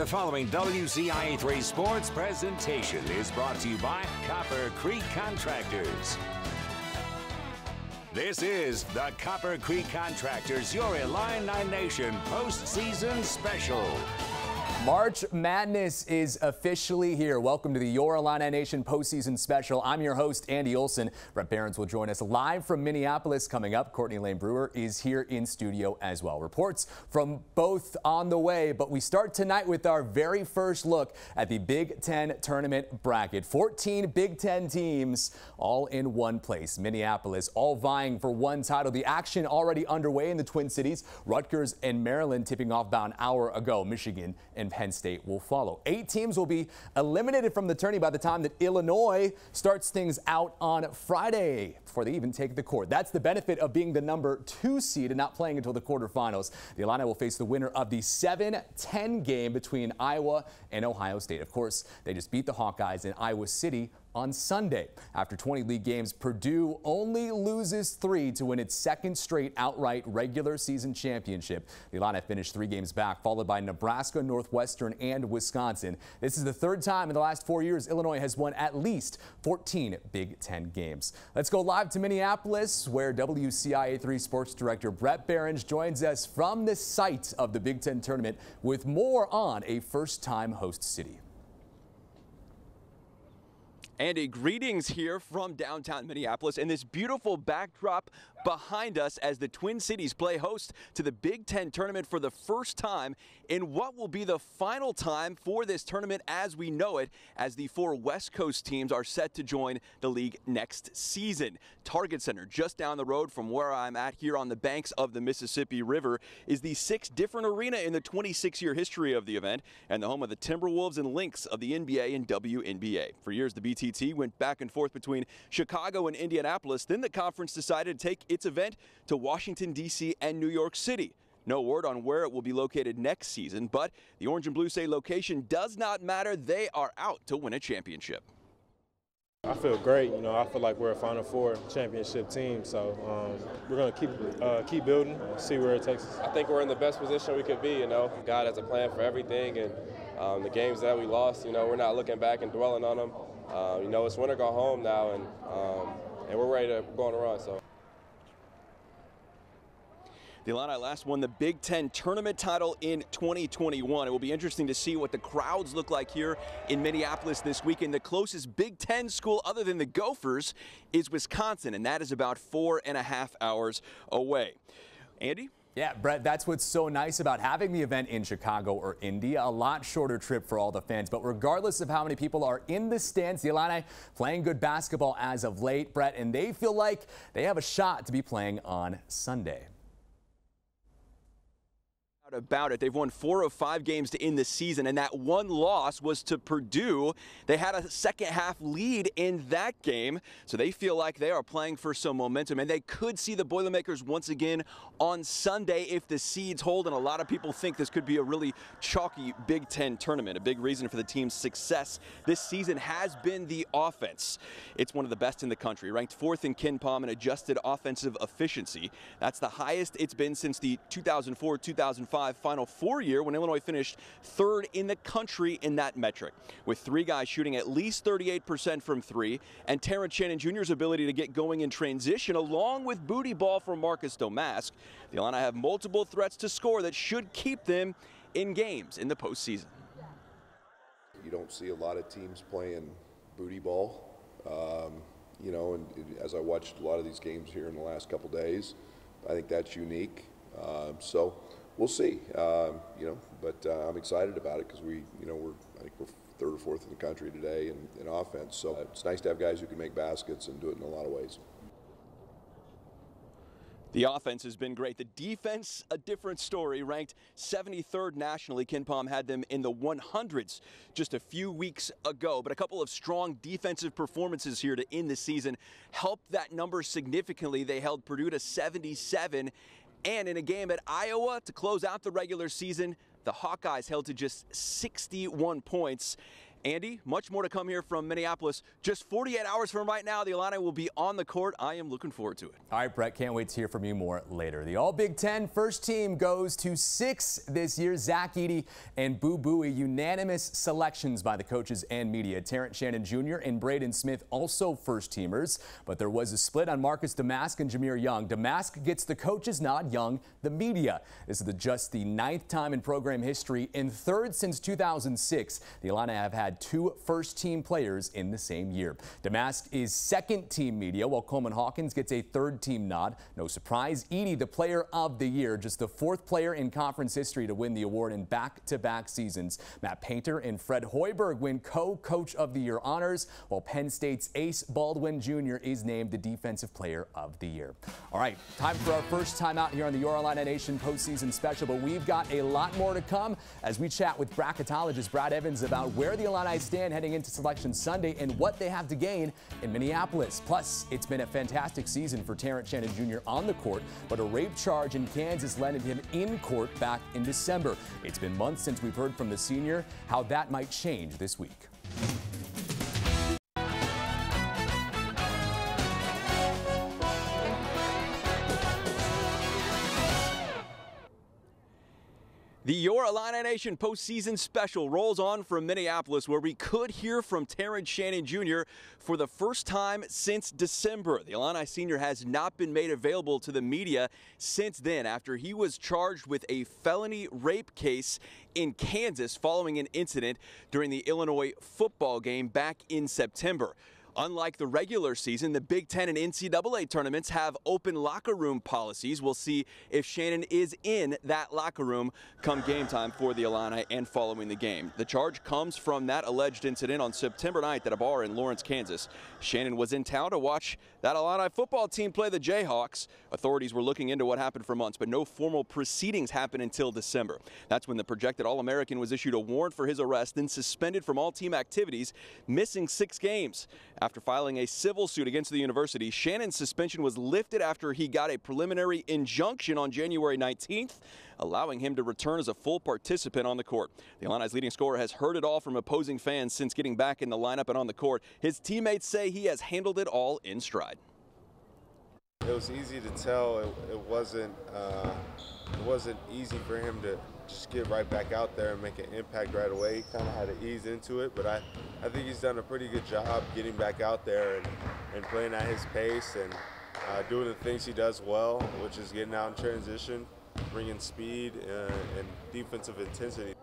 The following WCIA3 sports presentation is brought to you by Copper Creek Contractors. This is the Copper Creek Contractors, your Illini Nation postseason special. March Madness is officially here. Welcome to the Your Illini Nation postseason special. I'm your host, Andy Olson. Bret Beherns will join us live from Minneapolis coming up. Courtney Layne Brewer is here in studio as well. Reports from both on the way, but we start tonight with our very first look at the Big Ten tournament bracket. 14 Big Ten teams all in one place. Minneapolis all vying for one title. The action already underway in the Twin Cities. Rutgers and Maryland tipping off about an hour ago. Michigan and Penn State will follow. Eight teams will be eliminated from the tourney by the time that Illinois starts things out on Friday before they even take the court. That's the benefit of being the number two seed and not playing until the quarterfinals. The Illini will face the winner of the 7-10 game between Iowa and Ohio State. Of course, they just beat the Hawkeyes in Iowa City on Sunday. After 20 league games, Purdue only loses three to win its second straight outright regular season championship. The Illini finished three games back, followed by Nebraska, Northwestern, and Wisconsin. This is the third time in the last four years Illinois has won at least 14 Big Ten games. Let's go live to Minneapolis, where WCIA3 Sports Director Bret Beherns joins us from the site of the Big Ten tournament with more on a first-time host city. Andy, greetings here from downtown Minneapolis and this beautiful backdrop behind us as the Twin Cities play host to the Big Ten tournament for the first time in what will be the final time for this tournament as we know it, as the four West Coast teams are set to join the league next season. Target Center, just down the road from where I'm at here on the banks of the Mississippi River, is the sixth different arena in the 26 year history of the event and the home of the Timberwolves and Lynx of the NBA and WNBA. For years, the BTT went back and forth between Chicago and Indianapolis. Then the conference decided to take its event to Washington, D.C. and New York City. No word on where it will be located next season, but the Orange and Blue say location does not matter. They are out to win a championship. I feel great. You know, I feel like we're a Final Four championship team, so um, we're going to keep uh, keep building, see where it takes us. I think we're in the best position we could be. You know, God has a plan for everything, and um, the games that we lost, you know, we're not looking back and dwelling on them. Uh, you know, it's winter go home now, and um, and we're ready to go on a run. So. The Illini last won the Big Ten tournament title in 2021. It will be interesting to see what the crowds look like here in Minneapolis this weekend. The closest Big Ten school other than the Gophers is Wisconsin, and that is about four and a half hours away. Andy? Yeah, Bret, that's what's so nice about having the event in Chicago or India. A lot shorter trip for all the fans. But regardless of how many people are in the stands, the Illini playing good basketball as of late, Bret, and they feel like they have a shot to be playing on Sunday about it. They've won four of five games to end the season, and that one loss was to Purdue. They had a second half lead in that game, so they feel like they are playing for some momentum, and they could see the Boilermakers once again on Sunday if the seeds hold, and a lot of people think this could be a really chalky Big Ten tournament. A big reason for the team's success this season has been the offense. It's one of the best in the country, ranked fourth in KenPom in adjusted offensive efficiency. That's the highest it's been since the 2004-2005 Final Four year when Illinois finished third in the country in that metric, with three guys shooting at least 38% from three, and Terrence Shannon Jr.'s ability to get going in transition, along with booty ball from Marcus Domask. The Illini have multiple threats to score that should keep them in games in the postseason. You don't see a lot of teams playing booty ball. Um, you know, and as I watched a lot of these games here in the last couple days, I think that's unique. Uh, so we'll see. Um, you know, but uh, I'm excited about it because we, you know, we're I think we're third or fourth in the country today in, in offense. So it's nice to have guys who can make baskets and do it in a lot of ways. The offense has been great. The defense, a different story. Ranked 73rd nationally, KenPom had them in the 100s just a few weeks ago. But a couple of strong defensive performances here to end the season helped that number significantly. They held Purdue to 77 and in a game at Iowa to close out the regular season, the Hawkeyes held to just 61 points. Andy, much more to come here from Minneapolis. Just 48 hours from right now, the Illini will be on the court. I am looking forward to it. All right, Bret, can't wait to hear from you more later. The All Big Ten first team goes to six this year. Zach Edey and Boo Buie, unanimous selections by the coaches and media. Terrence Shannon Jr. and Braden Smith also first teamers, but there was a split on Marcus Domask and Jahmir Young. Domask gets the coaches nod, Young the media. This is the, just the ninth time in program history and third since 2006. The Illini have had two first team players in the same year. Domask is second team media, while Coleman Hawkins gets a third team nod. No surprise, Edey, the player of the year, just the fourth player in conference history to win the award in back to back seasons. Matt Painter and Fred Hoiberg win co coach of the year honors, while Penn State's Ace Baldwin Jr. is named the defensive player of the year. All right, time for our first time out here on the Your Nation postseason special, but we've got a lot more to come as we chat with bracketologist Brad Evans about where the Illini stand heading into Selection Sunday and what they have to gain in Minneapolis. Plus, it's been a fantastic season for Terrence Shannon Jr. on the court, but a rape charge in Kansas landed him in court back in December. It's been months since we've heard from the senior how that might change this week. The Your Illini Nation postseason special rolls on from Minneapolis, where we could hear from Terrence Shannon Jr. for the first time since December. The Illini senior has not been made available to the media since then, after he was charged with a felony rape case in Kansas following an incident during the Illinois football game back in September. Unlike the regular season, the Big Ten and NCAA tournaments have open locker room policies. We'll see if Shannon is in that locker room come game time for the Illini and following the game. The charge comes from that alleged incident on September 9th at a bar in Lawrence, Kansas. Shannon was in town to watch that Illini football team play the Jayhawks. Authorities were looking into what happened for months, but no formal proceedings happened until December. That's when the projected All-American was issued a warrant for his arrest, then suspended from all team activities, missing six games. After filing a civil suit against the university, Shannon's suspension was lifted after he got a preliminary injunction on January 19th, allowing him to return as a full participant on the court. The Illini's leading scorer has heard it all from opposing fans since getting back in the lineup and on the court. His teammates say he has handled it all in stride. It was easy to tell. It, it wasn't. Uh, it wasn't easy for him to just get right back out there and make an impact right away. Kind of had to ease into it, but I, I think he's done a pretty good job getting back out there and, and playing at his pace and uh, doing the things he does well, which is getting out in transition, bringing speed uh, and defensive intensity.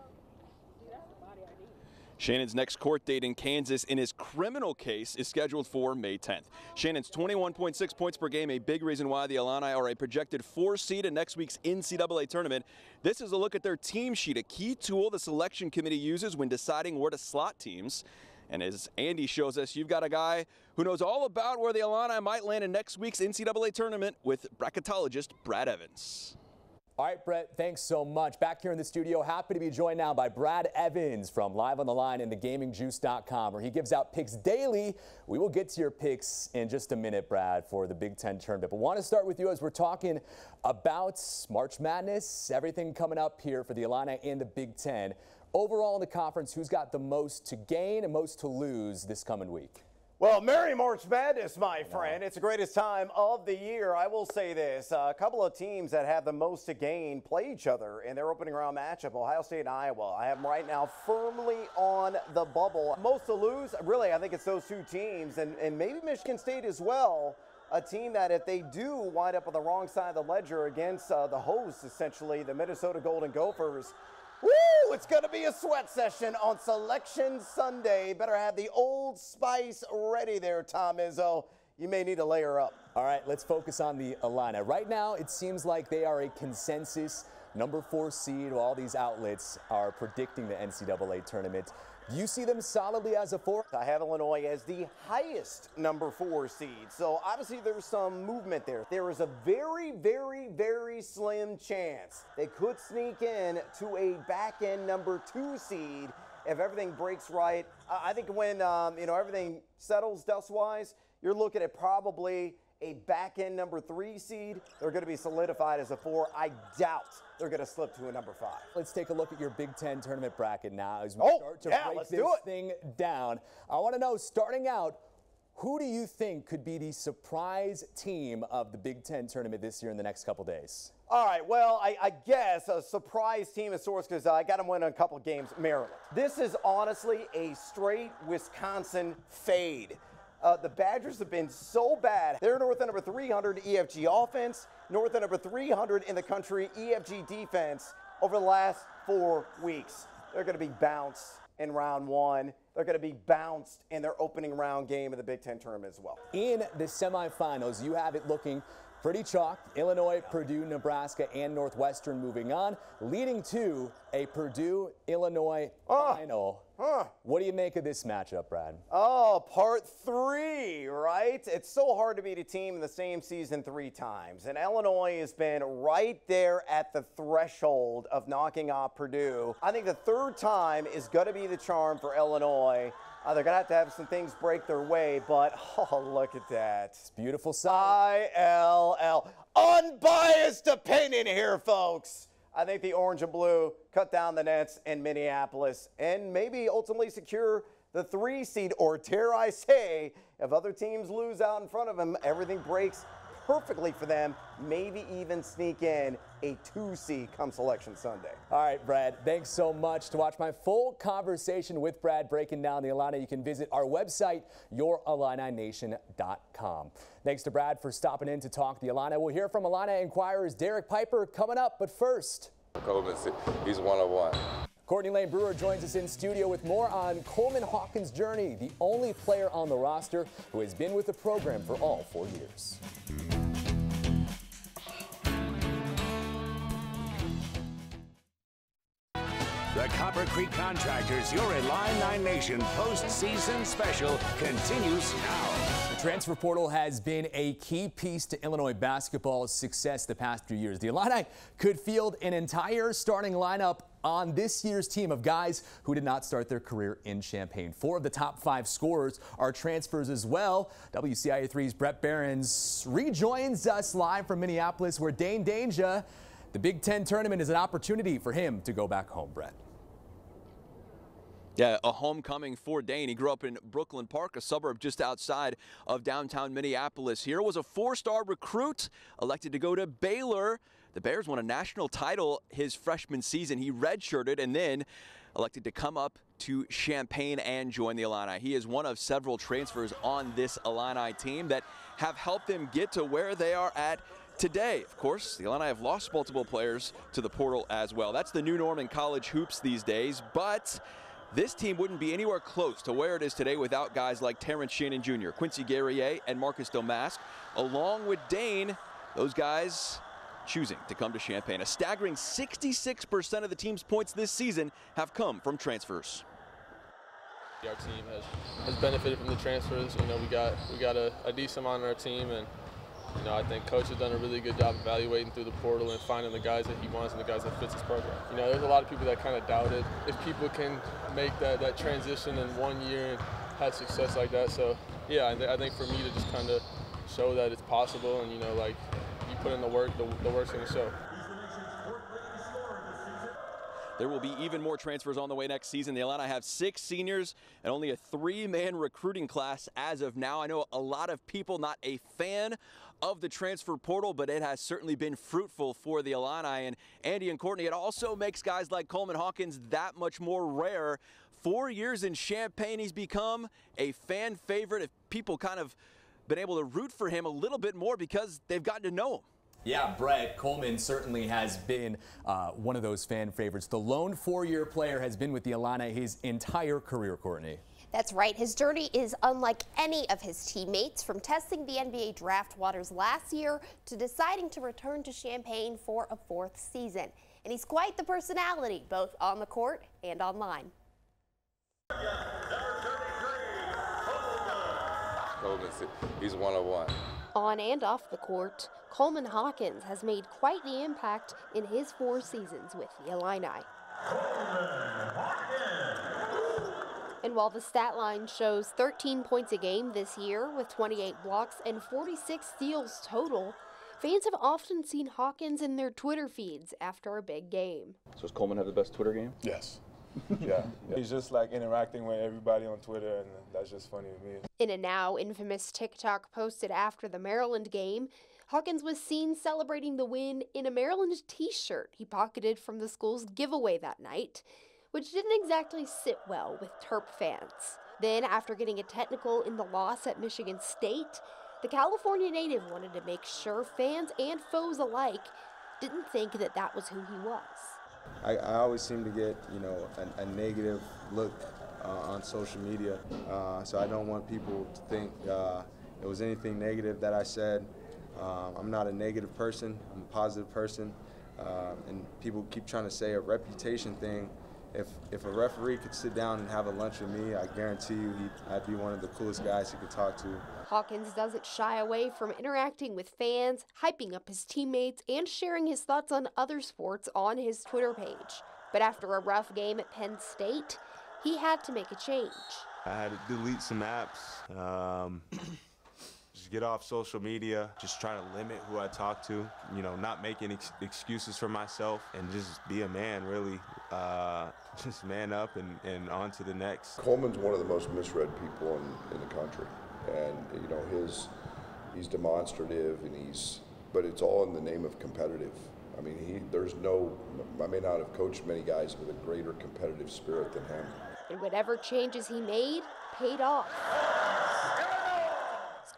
Shannon's next court date in Kansas in his criminal case is scheduled for May 10th. Shannon's 21.6 points per game, a big reason why the Illini are a projected four seed in next week's NCAA tournament. This is a look at their team sheet, a key tool the selection committee uses when deciding where to slot teams. And as Andy shows us, you've got a guy who knows all about where the Illini might land in next week's NCAA tournament with bracketologist Brad Evans. All right, Bret, thanks so much. Back here in the studio, happy to be joined now by Brad Evans from Live on the Line and thegamingjuice.com, where he gives out picks daily. We will get to your picks in just a minute, Brad, for the Big Ten tournament. But want to start with you as we're talking about March Madness, everything coming up here for the Illini and the Big Ten. Overall in the conference, who's got the most to gain and most to lose this coming week? Well, Merry March Madness, my friend. It's the greatest time of the year. I will say this. a couple of teams that have the most to gain play each other in their opening round matchup, Ohio State and Iowa. I have them right now firmly on the bubble. Most to lose, really, I think it's those two teams, and, and maybe Michigan State as well. A team that, if they do wind up on the wrong side of the ledger against uh, the hosts, essentially, the Minnesota Golden Gophers, Woo! It's going to be a sweat session on Selection Sunday. Better have the Old Spice ready there, Tom Izzo. You may need to layer up. All right, let's focus on the Illini. Right now, it seems like they are a consensus number four seed. All these outlets are predicting the NCAA tournament. You see them solidly as a four? I have Illinois as the highest number four seed. So obviously there's some movement there. There is a very, very, very slim chance they could sneak in to a back end number two seed if everything breaks right. I think when um, you know everything settles dust wise, you're looking at probably a back end number three seed. They're going to be solidified as a four. I doubt they're going to slip to a number five. Let's take a look at your Big Ten tournament bracket now as we Oh, start to yeah, break this do thing down. I want to know, starting out, who do you think could be the surprise team of the Big Ten tournament this year in the next couple days? All right, well, I, I guess a surprise team of sorts because I got them winning a couple games. Maryland. This is honestly a straight Wisconsin fade. Uh, the Badgers have been so bad. They're north of number 300 EFG offense, north of number 300 in the country EFG defense over the last four weeks. They're going to be bounced in round one. They're going to be bounced in their opening round game of the Big Ten tournament as well. In the semifinals, you have it looking pretty chalk. Illinois, Purdue, Nebraska, and Northwestern moving on, leading to a Purdue Illinois ah. final. Ah. What do you make of this matchup, Brad? Oh, part three, right? It's so hard to beat a team in the same season three times. And Illinois has been right there at the threshold of knocking off Purdue. I think the third time is going to be the charm for Illinois. Uh, they're going to have to have some things break their way, but oh, look at that. It's Beautiful. ILL. Unbiased opinion here, folks. I think the orange and blue cut down the nets in Minneapolis and maybe ultimately secure the three seed, or dare I say, if other teams lose out in front of them, everything breaks perfectly for them, maybe even sneak in a two seed come selection Sunday. All right, Brad, thanks so much. To watch my full conversation with Brad breaking down the Illini, you can visit our website, yourIlliNation.com. Thanks to Brad for stopping in to talk the Illini. We'll hear from Illini Inquirer's Derek Piper coming up, but first. Coleman, he's one of one. Courtney Layne Brewer joins us in studio with more on Coleman Hawkins' journey, the only player on the roster who has been with the program for all four years. The Copper Creek Contractors Your Illini Nation postseason special continues now. The transfer portal has been a key piece to Illinois basketball's success the past few years. The Illini could field an entire starting lineup on this year's team of guys who did not start their career in Champaign. Four of the top five scorers are transfers as well. WCIA 3's Bret Beherns rejoins us live from Minneapolis where Dain Dainja, the Big Ten tournament is an opportunity for him to go back home, Bret. Yeah, a homecoming for Dain. He grew up in Brooklyn Park, a suburb just outside of downtown Minneapolis. Here was a four-star recruit elected to go to Baylor. The Bears won a national title his freshman season. He redshirted and then elected to come up to Champaign and join the Illini. He is one of several transfers on this Illini team that have helped them get to where they are at today. Of course, the Illini have lost multiple players to the portal as well. That's the new norm in college hoops these days, but this team wouldn't be anywhere close to where it is today without guys like Terrence Shannon Jr., Quincy Guerrier, and Marcus Domask, along with Dain. Those guys choosing to come to Champaign. A staggering 66% of the team's points this season have come from transfers. Our team has, has benefited from the transfers. You know, we got we got a, a decent amount on our team, and you know, I think coach has done a really good job evaluating through the portal and finding the guys that he wants and the guys that fits his program. You know, there's a lot of people that kind of doubted if people can make that, that transition in one year and have success like that. So, yeah, I, th- I think for me to just kind of show that it's possible and, you know, like you put in the work, the, the work's going to show. There will be even more transfers on the way next season. The Illini have six seniors and only a three-man recruiting class as of now. I know a lot of people not a fan of the transfer portal, but it has certainly been fruitful for the Illini. And Andy and Courtney, it also makes guys like Coleman Hawkins that much more rare. Four years in Champaign, he's become a fan favorite. If people kind of been able to root for him a little bit more because they've gotten to know him. Yeah, Bret Coleman certainly has been uh, one of those fan favorites. The lone four-year player has been with the Illini his entire career, Courtney. That's right. His journey is unlike any of his teammates, from testing the NBA draft waters last year to deciding to return to Champaign for a fourth season. And he's quite the personality, both on the court and online. Coleman, he's one of one. On and off the court, Coleman Hawkins has made quite the impact in his four seasons with the Illini. And while the stat line shows 13 points a game this year with 28 blocks and 46 steals total, fans have often seen Hawkins in their Twitter feeds after a big game. So does Coleman have the best Twitter game? Yes. yeah. He's just like interacting with everybody on Twitter, and that's just funny to me. In a now infamous TikTok posted after the Maryland game, Hawkins was seen celebrating the win in a Maryland t shirt he pocketed from the school's giveaway that night, which didn't exactly sit well with Terp fans. Then, after getting a technical in the loss at Michigan State, the California native wanted to make sure fans and foes alike didn't think that that was who he was. I, I always seem to get, you know, a, a negative look uh, on social media, uh, so I don't want people to think uh, it was anything negative that I said. Um, I'm not a negative person. I'm a positive person. Uh, and people keep trying to say a reputation thing. If, if a referee could sit down and have a lunch with me, I guarantee you I'd be one of the coolest guys he could talk to. Hawkins doesn't shy away from interacting with fans, hyping up his teammates, and sharing his thoughts on other sports on his Twitter page. But after a rough game at Penn State, he had to make a change. I had to delete some apps. Um, just get off social media, just try to limit who I talk to, you know, not making ex excuses for myself and just be a man, really. Uh, just man up and, and on to the next. Coleman's one of the most misread people in, in the country. And, you know, his, he's demonstrative and he's, but it's all in the name of competitive. I mean, he, there's no, I may not have coached many guys with a greater competitive spirit than him. And whatever changes he made paid off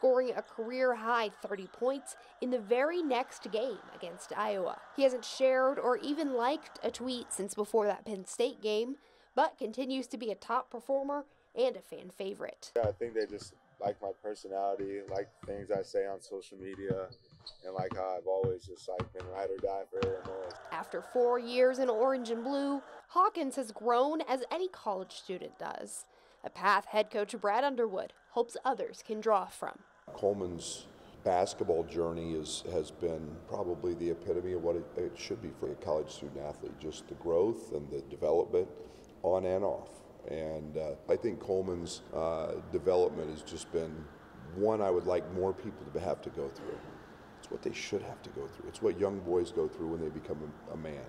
scoring a career high 30 points in the very next game against Iowa. He hasn't shared or even liked a tweet since before that Penn State game, but continues to be a top performer and a fan favorite. Yeah, I think they just like my personality, like things I say on social media, and like how I've always just like been ride or die for Illinois. After four years in orange and blue, Hawkins has grown as any college student does. A path head coach Brad Underwood hopes others can draw from. Coleman's basketball journey is, has been probably the epitome of what it, it should be for a college student athlete just the growth and the development on and off. And uh, I think Coleman's uh, development has just been one I would like more people to have to go through. It's what they should have to go through. It's what young boys go through when they become a, a man.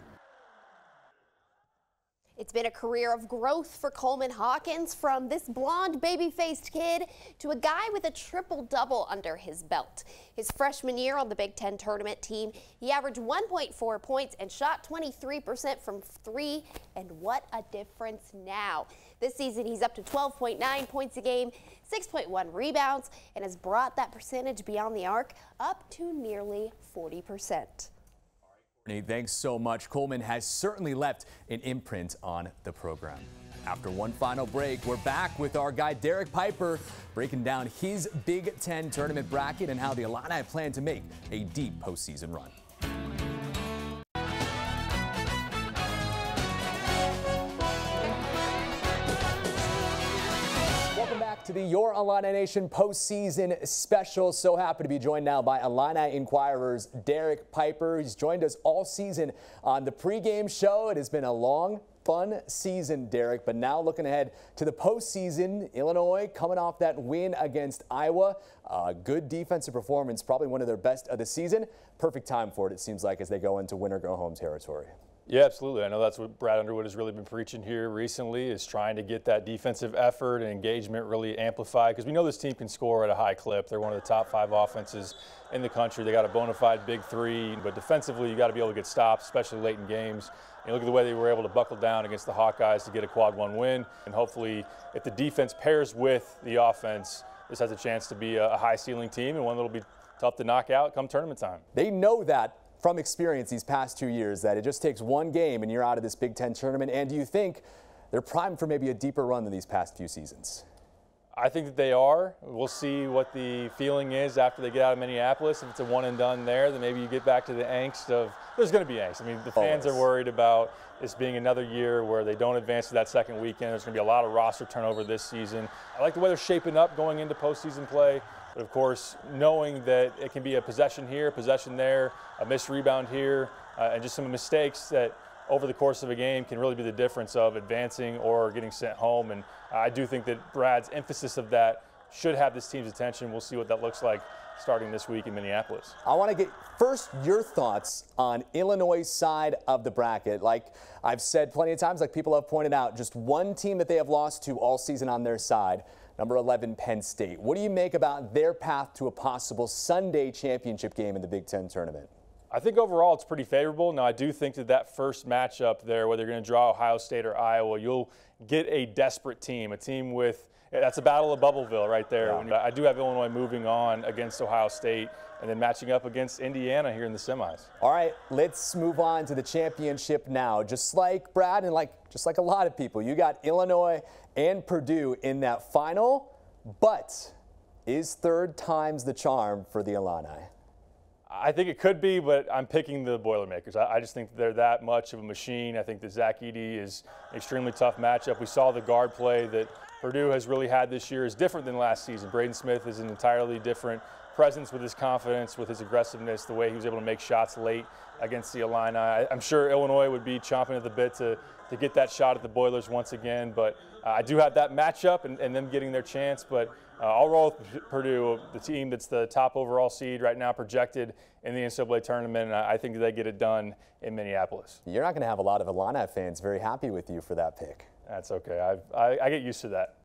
It's been a career of growth for Coleman Hawkins from this blonde baby-faced kid to a guy with a triple-double under his belt. His freshman year on the Big Ten tournament team, he averaged 1.4 points and shot 23% from three, and what a difference now. This season, he's up to 12.9 points a game, 6.1 rebounds, and has brought that percentage beyond the arc up to nearly 40 percent. Thanks so much. Coleman has certainly left an imprint on the program. After one final break, we're back with our guy Derek Piper breaking down his Big Ten tournament bracket and how the Illini plan to make a deep postseason run. To the Your Illini Nation postseason special. So happy to be joined now by Illini Inquirer's Derek Piper. He's joined us all season on the pregame show. It has been a long, fun season, Derek, but now looking ahead to the postseason. Illinois coming off that win against Iowa. Uh, good defensive performance, probably one of their best of the season. Perfect time for it, it seems like, as they go into winner go home territory. Yeah, absolutely. I know that's what Brad Underwood has really been preaching here recently is trying to get that defensive effort and engagement really amplified because we know this team can score at a high clip. They're one of the top five offenses in the country. They got a bona fide big three, but defensively you got to be able to get stops, especially late in games. And look at the way they were able to buckle down against the Hawkeyes to get a quad one win. And hopefully, if the defense pairs with the offense, this has a chance to be a high ceiling team and one that'll be tough to knock out come tournament time. They know that from experience these past two years that it just takes one game and you're out of this Big Ten tournament? And do you think they're primed for maybe a deeper run than these past few seasons? I think that they are. We'll see what the feeling is after they get out of Minneapolis. If it's a one and done there, then maybe you get back to the angst of there's going to be angst. I mean, the fans Always. are worried about this being another year where they don't advance to that second weekend. There's going to be a lot of roster turnover this season. I like the way they're shaping up going into postseason play. But of course, knowing that it can be a possession here, possession there, a missed rebound here, uh, and just some mistakes that over the course of a game can really be the difference of advancing or getting sent home. And I do think that Brad's emphasis of that should have this team's attention. We'll see what that looks like starting this week in Minneapolis. I want to get first your thoughts on Illinois' side of the bracket. Like I've said plenty of times, like people have pointed out, just one team that they have lost to all season on their side. Number 11, Penn State. What do you make about their path to a possible Sunday championship game in the Big Ten tournament? I think overall it's pretty favorable. Now, I do think that that first matchup there, whether you're going to draw Ohio State or Iowa, you'll get a desperate team, a team with that's a battle of Bubbleville right there. Yeah. I do have Illinois moving on against Ohio State and then matching up against Indiana here in the semis. All right, let's move on to the championship now. Just like Brad and like just like a lot of people, you got Illinois and Purdue in that final, but is third times the charm for the Illini? I think it could be, but I'm picking the Boilermakers. I, I, just think they're that much of a machine. I think that Zach Edey is an extremely tough matchup. We saw the guard play that Purdue has really had this year is different than last season. Braden Smith is an entirely different presence with his confidence, with his aggressiveness, the way he was able to make shots late against the Illini. I, am sure Illinois would be chomping at the bit to, to get that shot at the Boilers once again, but uh, I do have that matchup and, and them getting their chance, but uh, I'll roll with Purdue, the team that's the top overall seed right now, projected in the NCAA tournament. And I think they get it done in Minneapolis. You're not going to have a lot of Illini fans very happy with you for that pick. That's okay. I've, I, I get used to that.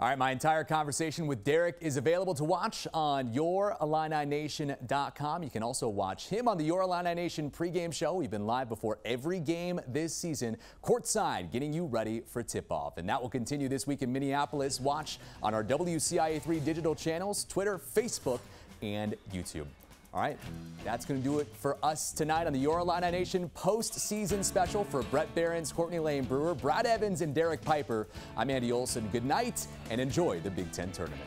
All right, my entire conversation with Derek is available to watch on YourIlliniNation.com. You can also watch him on the Your Illini Nation pregame show. We've been live before every game this season, courtside, getting you ready for tip-off. And that will continue this week in Minneapolis. Watch on our WCIA3 digital channels, Twitter, Facebook, and YouTube. All right, that's going to do it for us tonight on the Your Illini Nation postseason special for Bret Beherns, Courtney Layne Brewer, Brad Evans, and Derek Piper. I'm Andy Olson. Good night and enjoy the Big Ten tournament.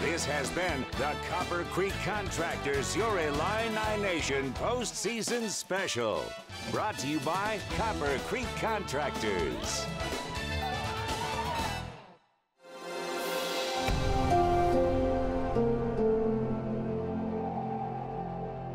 This has been the Copper Creek Contractors Your Illini Nation postseason special. Brought to you by Copper Creek Contractors.